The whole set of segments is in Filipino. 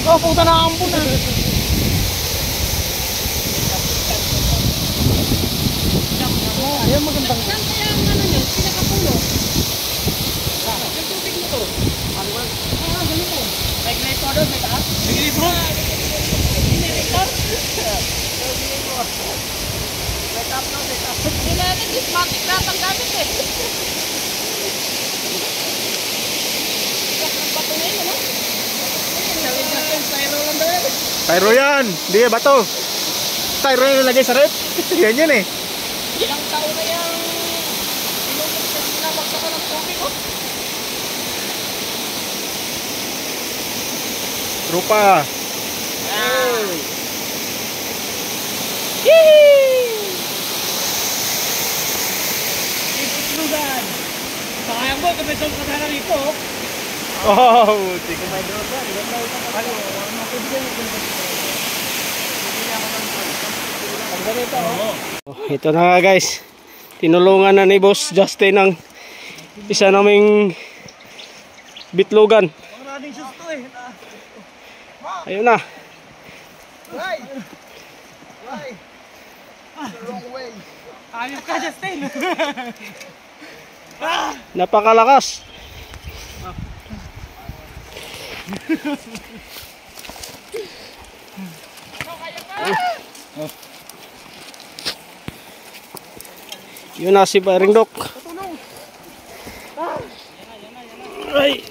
Oh, puta na ampun na. Ayan magandang. Saan kaya ang ano nyo? Pinakapulo? Yung tubig mo to? Ano ba? Ah, ganito. Regulator doon, may taas? Regulator? Regulator? May top na, may top. Hindi natin, dismatic lahat ang gamit eh. Ang bato na yun, ano? Sabi natin, styro lang daw yan. Tyro yan. Hindi, bato. Tyro yung nilagay sa rep. yan yun eh. Ilang taon na yung pinulog sa sinabagsakan ng tubig oh. Trupa. Itlugan. Sayang mo, kung may song kasana rito. Oh, na kung Ang ganito oh. Oh, ito na nga guys. Tinulungan na ni Boss Justin ang isa naming bitlogan. Maraming shoes to eh. Ayun na. Ayos ka Justin. Napakalakas. Yun na si Paring Dok. Ay.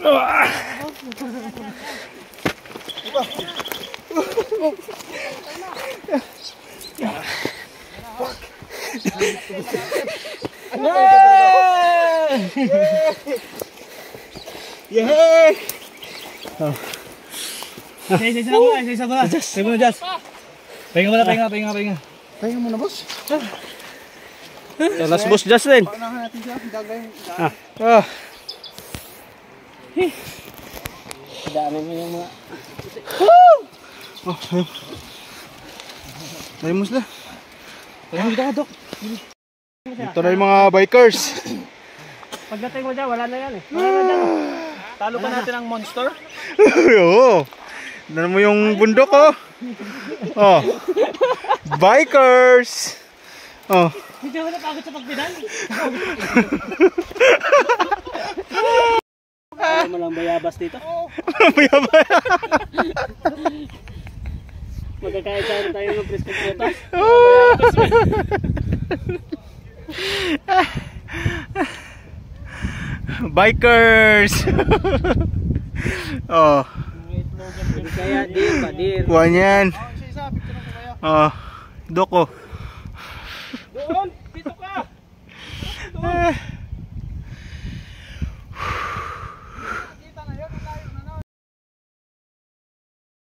Ah. Yay! Isa isa mo, isa isa mo. Isa mo Just. Pahinga muna, pahinga, pahinga, pahinga. Pahinga muna, boss. Yan na si Boss Justin. Paunahan natin siya. Gagawin. Ah. Ah. Daanan mo yung mga Oh, ayun. Ayun, musla. Ayun, dito ka, Dok. Ito na yung mga bikers. Pagdating mo dyan, wala na yan eh. Wala na dyan. Talo pa natin ang monster. Oo. Tignan mo yung bundok, oh. Oh. Bikers. Oh. Hindi ako napagod sa pagbidan. Ano mo lang bayabas dito? Maya maya. Magkakain tayo ng presko prutas. Bikers. oh. Kaya dir pa, dir. Kuha niyan. Oh. Doko. Doon, dito ka. Eh.